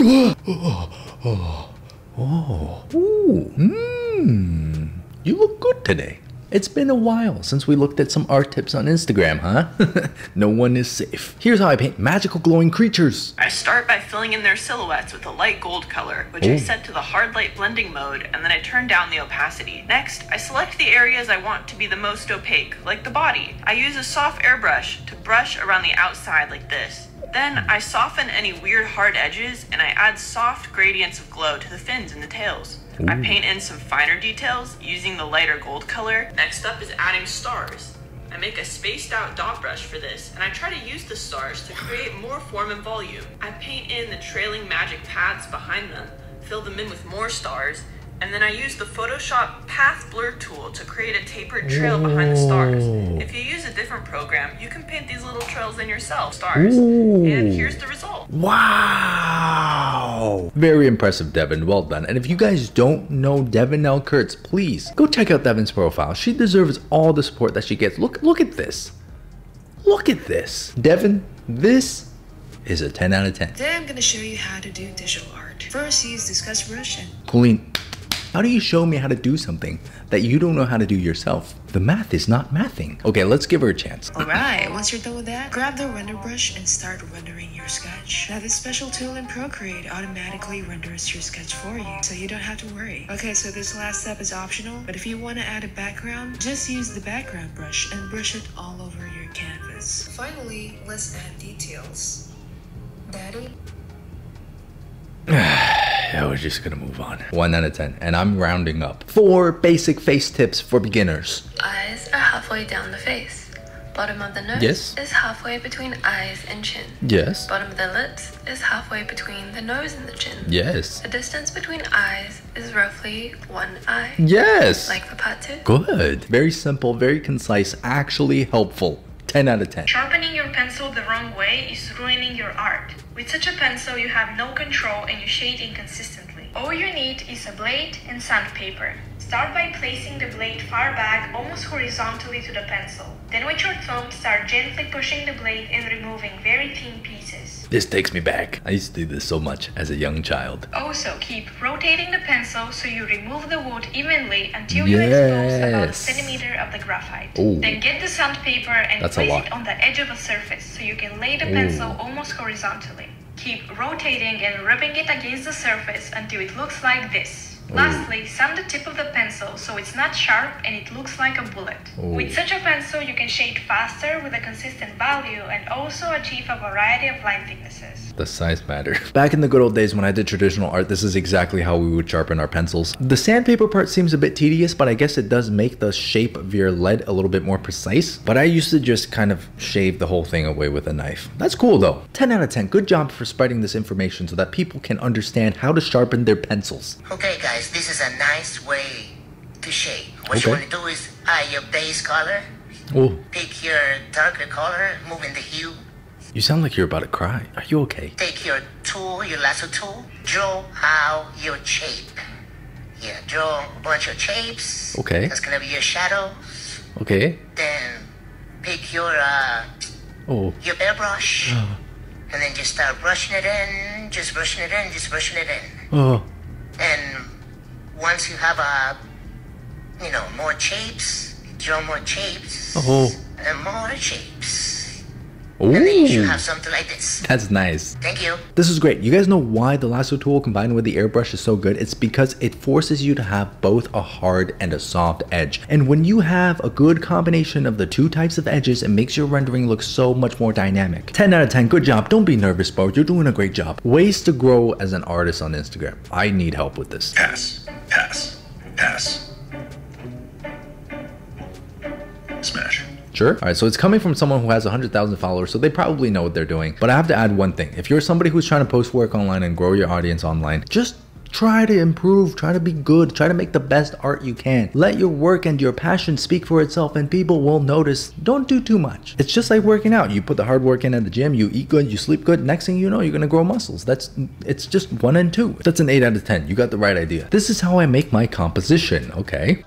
Oh. Ooh. Mmm. You look good today. It's been a while since we looked at some art tips on Instagram, huh? no one is safe. Here's how I paint magical glowing creatures. I start by filling in their silhouettes with a light gold color, which Ooh. I oh. set to the hard light blending mode, and then I turn down the opacity. Next, I select the areas I want to be the most opaque, like the body. I use a soft airbrush to brush around the outside like this. Then I soften any weird hard edges and I add soft gradients of glow to the fins and the tails. I paint in some finer details using the lighter gold color. Next up is adding stars. I make a spaced out dot brush for this, and I try to use the stars to create more form and volume. I paint in the trailing magic paths behind them, fill them in with more stars, and then I use the Photoshop Path Blur tool to create a tapered trail behind the stars. If you use different program, you can paint these little trails in yourself, stars. And here's the result. Wow. Very impressive, Devin. Well done. And if you guys don't know Devin Elle Kurtz, please go check out Devin's profile. She deserves all the support that she gets. Look, look at this. Look at this. Devin, this is a 10 out of 10. Today I'm gonna show you how to do digital art. First use the sketch brush and Colleen, how do you show me how to do something that you don't know how to do yourself? The math is not mathing. Okay, let's give her a chance. Alright, once you're done with that, grab the render brush and start rendering your sketch. Now this special tool in Procreate automatically renders your sketch for you, so you don't have to worry. Okay, so this last step is optional, but if you want to add a background, just use the background brush and brush it all over your canvas. Finally, let's add details. Daddy? Yeah, we're just gonna move on. One out of 10, and I'm rounding up. Four basic face tips for beginners. Eyes are halfway down the face. Bottom of the nose Yes. is halfway between eyes and chin. Yes. Bottom of the lips is halfway between the nose and the chin. Yes. The distance between eyes is roughly one eye. Yes. Like for part two. Good. Very simple, very concise, actually helpful. 10 out of 10. Sharpening your pencil the wrong way is ruining your art. With such a pencil, you have no control and you shade inconsistently. All you need is a blade and sandpaper. Start by placing the blade far back, almost horizontally to the pencil. Then with your thumb, start gently pushing the blade and removing very thin pieces. This takes me back. I used to do this so much as a young child. Also, keep rotating the pencil so you remove the wood evenly until you expose about a centimeter of the graphite. Ooh. Then get the sandpaper and That's place it on the edge of a surface so you can lay the pencil almost horizontally. Keep rotating and rubbing it against the surface until it looks like this. Lastly, sand the tip of the pencil so it's not sharp and it looks like a bullet. With such a pencil, you can shade faster with a consistent value and also achieve a variety of line thicknesses. The size matter. Back in the good old days when I did traditional art, this is exactly how we would sharpen our pencils. The sandpaper part seems a bit tedious, but I guess it does make the shape of your lead a little bit more precise. But I used to just kind of shave the whole thing away with a knife. That's cool though. 10 out of 10. Good job for spreading this information so that people can understand how to sharpen their pencils. Okay, guys, this is a nice way to shape. What Okay. you want to do is add your base color, Oh, pick your darker color, move in the hue, you sound like you're about to cry. Are you okay? take your tool, your lasso tool, draw out your shape. Yeah, draw a bunch of shapes. Okay. That's gonna be your shadows. Okay. Then pick your uh, Oh, your airbrush, uh. and then just start brushing it in, just brushing it in, just brushing it in. oh. And once you have a, you know, more shapes, draw more shapes, Oh. and more shapes, and then you should have something like this. That's nice. Thank you. This is great. You guys know why the lasso tool combined with the airbrush is so good? It's because it forces you to have both a hard and a soft edge. And when you have a good combination of the two types of edges, it makes your rendering look so much more dynamic. 10 out of 10. Good job. Don't be nervous, bro. You're doing a great job. Ways to grow as an artist on Instagram. I need help with this. Pass. Pass. Pass. Smash. Sure. All right. So it's coming from someone who has 100,000 followers, so they probably know what they're doing. But I have to add one thing. If you're somebody who's trying to post work online and grow your audience online, just try to improve, try to be good, try to make the best art you can. Let your work and your passion speak for itself, and people will notice. Don't do too much. It's just like working out. You put the hard work in at the gym, you eat good, you sleep good. Next thing you know, you're gonna grow muscles. That's it's just one and two. That's an eight out of ten. You got the right idea. This is how I make my composition. Okay.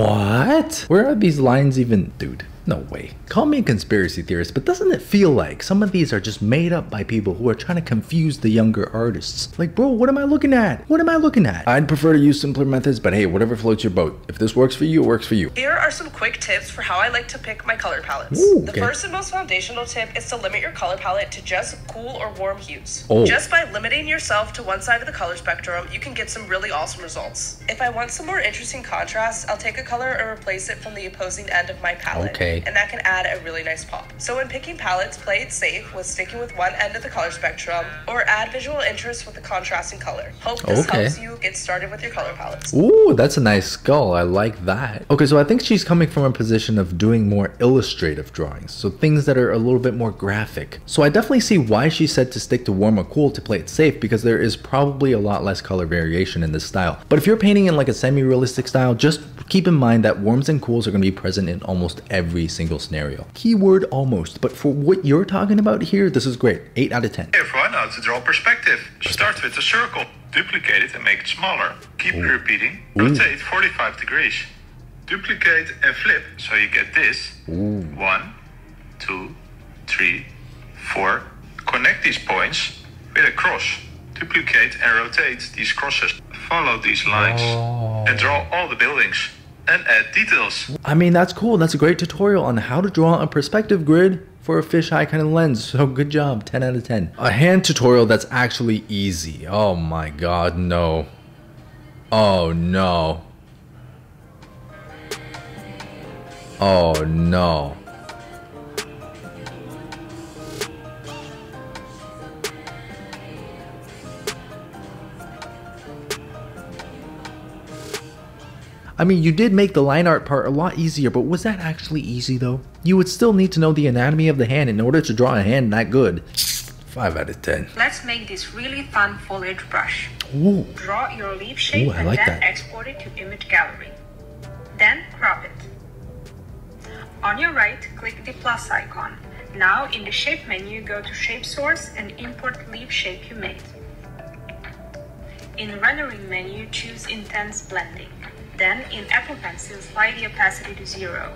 What? Where are these lines even? Dude, no way. Call me a conspiracy theorist, but doesn't it feel like some of these are just made up by people who are trying to confuse the younger artists? Like, bro, what am I looking at? What am I looking at? I'd prefer to use simpler methods, but hey, whatever floats your boat. If this works for you, it works for you. Here are some quick tips for how I like to pick my color palettes. Ooh, The first and most foundational tip is to limit your color palette to just cool or warm hues. Oh. Just by limiting yourself to one side of the color spectrum, you can get some really awesome results. If I want some more interesting contrast, I'll take a color and replace it from the opposing end of my palette. Okay. And that can add a really nice pop. So when picking palettes, play it safe with sticking with one end of the color spectrum or add visual interest with a contrasting color. Hope this Okay. helps you get started with your color palettes. Ooh, that's a nice skull. I like that. Okay, so I think she's coming from a position of doing more illustrative drawings, so things that are a little bit more graphic. So I definitely see why she said to stick to warm or cool to play it safe because there is probably a lot less color variation in this style. But if you're painting in like a semi-realistic style, just keep in mind that warms and cools are going to be present in almost every single scenario. Keyword almost, but for what you're talking about here, this is great. 8 out of 10. If why not to draw perspective? Start with a circle. Duplicate it and make it smaller. Keep repeating. Rotate 45 degrees. Duplicate and flip so you get this. One, two, three, four. Connect these points with a cross. Duplicate and rotate these crosses. Follow these lines oh. and draw all the buildings and add details. I mean, that's cool. That's a great tutorial on how to draw a perspective grid for a fisheye kind of lens. So good job. 10 out of 10. A hand tutorial that's actually easy. Oh my god, no. Oh no. Oh no. I mean, you did make the line art part a lot easier, but was that actually easy though? You would still need to know the anatomy of the hand in order to draw a hand that good. 5 out of 10. Let's make this really fun foliage brush. Ooh. Draw your leaf shape Ooh, I and like then that. export it to image gallery. Then crop it. On your right, click the plus icon. Now in the shape menu, go to shape source and import leaf shape you made. In rendering menu, choose intense blending. Then in Apple Pencil, slide the opacity to zero.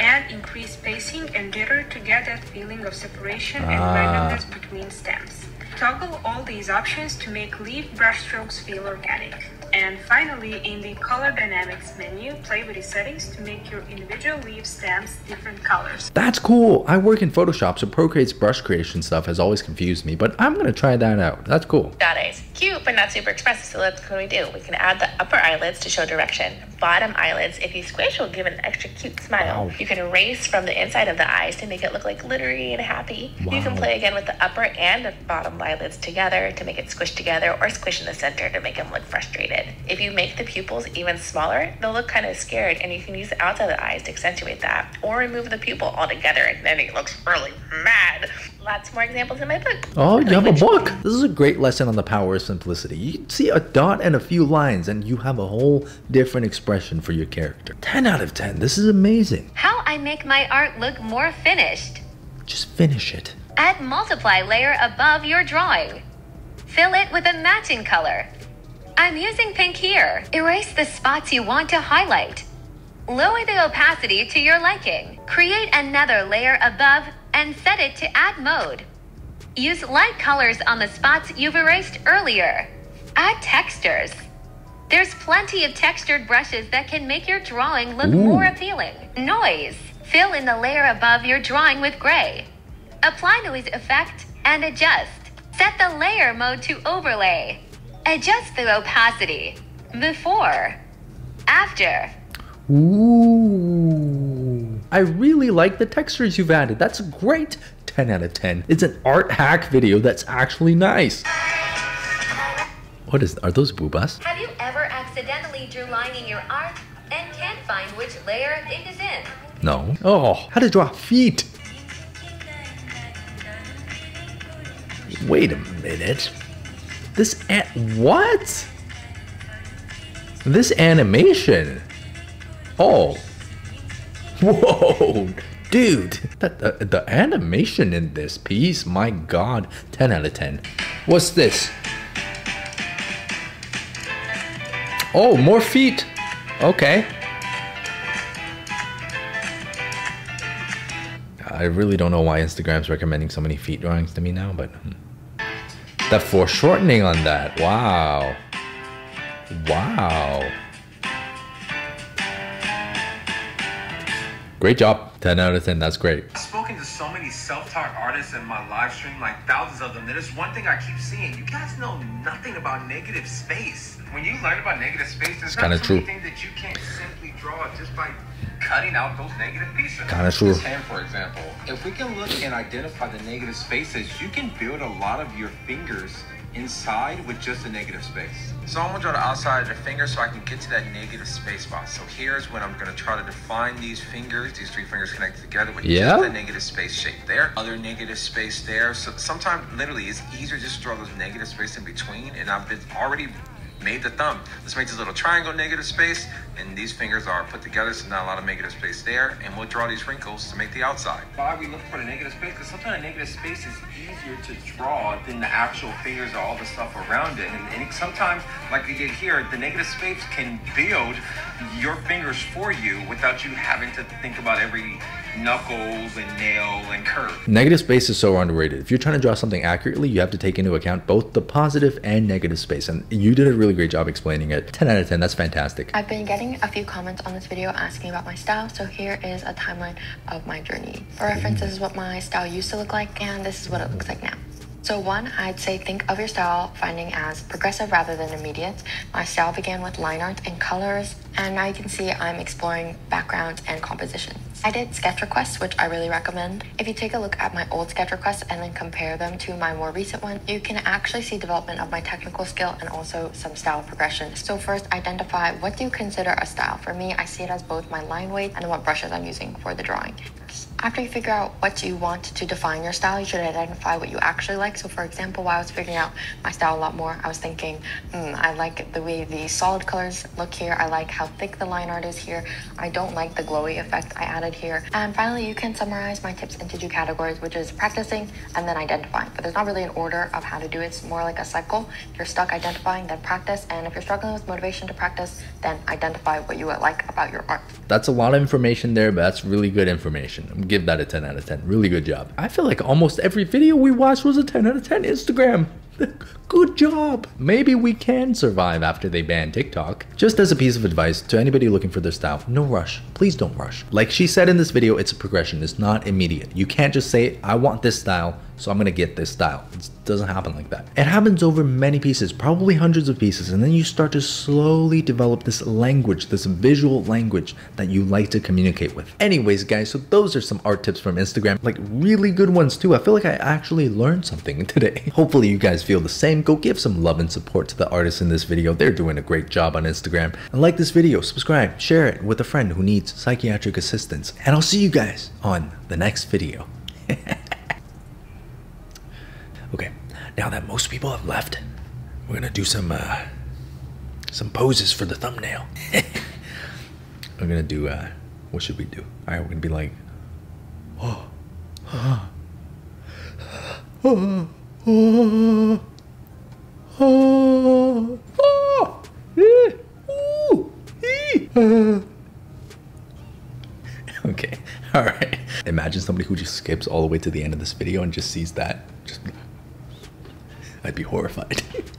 And increase spacing and jitter to get that feeling of separation and Ah. randomness between stems. Toggle all these options to make leaf brushstrokes feel organic. And finally, in the Color Dynamics menu, play with the settings to make your individual leaf stems different colors. That's cool. I work in Photoshop, so Procreate's brush creation stuff has always confused me, but I'm gonna try that out. That's cool. Dot is cute but not super expressive, so that's what we do. We can add the upper eyelids to show direction. Bottom eyelids, if you squish, will give an extra cute smile. Wow. You can erase from the inside of the eyes to make it look like glittery and happy. You can play again with the upper and the bottom eyelids together to make it squish together, or squish in the center to make them look frustrated. If you make the pupils even smaller, they'll look kind of scared, and you can use the outside of the eyes to accentuate that, or remove the pupil altogether, and then it looks really mad. Lots more examples in my book. Oh, you have a book. This is a great lesson on the power of simplicity. You can see a dot and a few lines, and you have a whole different expression for your character. 10 out of 10. This is amazing. How I make my art look more finished. Just finish it. Add multiply layer above your drawing. Fill it with a matching color. I'm using pink here. Erase the spots you want to highlight. Lower the opacity to your liking. Create another layer above and set it to add mode. Use light colors on the spots you've erased earlier. Add textures. There's plenty of textured brushes that can make your drawing look Ooh. more appealing. Noise. Fill in the layer above your drawing with gray. Apply noise effect and adjust. Set the layer mode to overlay. Adjust the opacity. Before. After. Ooh. I really like the textures you've added. That's great 10 out of 10. It's an art hack video that's actually nice. What is, are those boobas? Have you ever accidentally drew line in your art and can't find which layer it is in? No. Oh, how to draw feet. Wait a minute. This what? This animation. Oh. Whoa, dude. The uh, the animation in this piece, my god. 10 out of 10. What's this? Oh, more feet. Okay. I really don't know why Instagram's recommending so many feet drawings to me now, but... Hmm the foreshortening on that. Wow. Wow. Great job. 10 out of 10. That's great. I've spoken to so many self-taught artists in my live stream, like thousands of them. There's one thing I keep seeing. You guys know nothing about negative space. When you learn about negative space, there's kinda not true. that you can't simply draw just by cutting out those negative pieces. Kinda true. This hand, for example. If we can look and identify the negative spaces, you can build a lot of your fingers inside with just a negative space. So I'm gonna draw the outside of the finger so I can get to that negative space spot. So here's when I'm gonna try to define these fingers, these three fingers connected together with Yeah? just that negative space shape there. Other negative space there. So sometimes literally it's easier just to draw those negative space in between and I've been already made the thumb. Let's make this little triangle negative space and these fingers are put together so not a lot of negative space there and we'll draw these wrinkles to make the outside. Why we look for the negative space? Because sometimes the negative space is easier to draw than the actual fingers or all the stuff around it. And, and sometimes, like we did here, the negative space can build your fingers for you without you having to think about every knuckles and nail and curve. Negative space is so underrated. If you're trying to draw something accurately, you have to take into account both the positive and negative space. And you did a really great job explaining it. 10 out of 10. That's fantastic. I've been getting a few comments on this video asking about my style, so here is a timeline of my journey. For reference, this is what my style used to look like, and this is what it looks like now. So one, I'd say think of your style finding as progressive rather than immediate. My style began with line art and colors, and now you can see I'm exploring backgrounds and composition. I did sketch requests, which I really recommend. If you take a look at my old sketch requests and then compare them to my more recent one, you can actually see development of my technical skill and also some style progression. So first, identify what do you consider a style? For me, I see it as both my line weight and what brushes I'm using for the drawing. After you figure out what you want to define your style, you should identify what you actually like. So, for example, while I was figuring out my style a lot more, I was thinking, hmm, I like the way the solid colors look here. I like how thick the line art is here. I don't like the glowy effect I added here. And finally, you can summarize my tips into two categories, which is practicing and then identifying. But there's not really an order of how to do it. It's more like a cycle. If you're stuck identifying, then practice. And if you're struggling with motivation to practice, then identify what you would like about your art. That's a lot of information there, but that's really good information. Give that a 10 out of 10. Really good job. I feel like almost every video we watched was a 10 out of 10 Instagram. Good job. Maybe we can survive after they ban TikTok. Just as a piece of advice to anybody looking for their style, no rush. Please don't rush. Like she said in this video, it's a progression. It's not immediate. You can't just say, I want this style, so I'm gonna get this style. It doesn't happen like that. It happens over many pieces, probably hundreds of pieces, and then you start to slowly develop this language, this visual language that you like to communicate with. Anyways, guys, so those are some art tips from Instagram, like really good ones too. I feel like I actually learned something today. Hopefully you guys feel the same. Go give some love and support to the artists in this video. They're doing a great job on Instagram. And like this video, subscribe, share it with a friend who needs psychiatric assistance. And I'll see you guys on the next video. Okay, now that most people have left, we're gonna do some uh, some poses for the thumbnail. we're gonna do uh, what should we do? All right, we're gonna be like, oh, oh, oh, oh, oh, oh. Okay, all right. Imagine somebody who just skips all the way to the end of this video and just sees that. I'd be horrified.